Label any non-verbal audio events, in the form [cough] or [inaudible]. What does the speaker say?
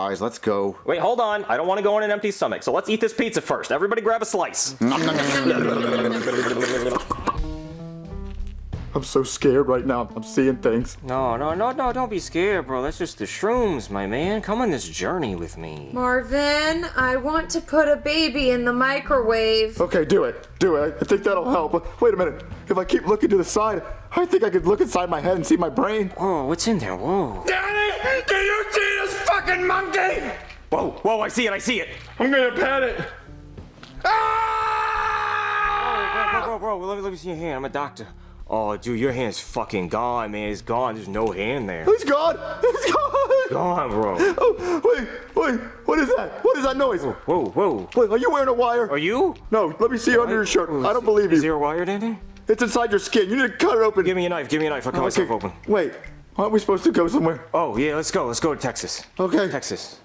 Guys, let's go. Wait, hold on. I don't want to go on an empty stomach, so let's eat this pizza first. Everybody grab a slice. [laughs] I'm so scared right now. I'm seeing things. No, no, no, no, don't be scared, bro. That's just the shrooms, my man. Come on this journey with me. Marvin, I want to put a baby in the microwave. Okay, do it. Do it. I think that'll help. Wait a minute. If I keep looking to the side, I think I could look inside my head and see my brain. Whoa, what's in there? Whoa. Daddy, fucking monkey? Whoa, whoa, I see it, I see it. I'm gonna pet it. Bro, Ah! bro, bro, let me, let me see your hand. I'm a doctor. Oh, dude, your hand's fucking gone, man. It's gone. There's no hand there. He's gone. He's gone. Gone, bro. Oh, wait, wait. What is that? What is that noise? Whoa, whoa. Wait, are you wearing a wire? Are you? No, let me see under your shirt. I don't believe Is you. there a wire in there? It's inside your skin. You need to cut it open. Give me a knife. Give me a knife. I'll cut myself open. Wait, aren't we supposed to go somewhere? Oh, yeah, let's go. Let's go to Texas. Okay. Texas.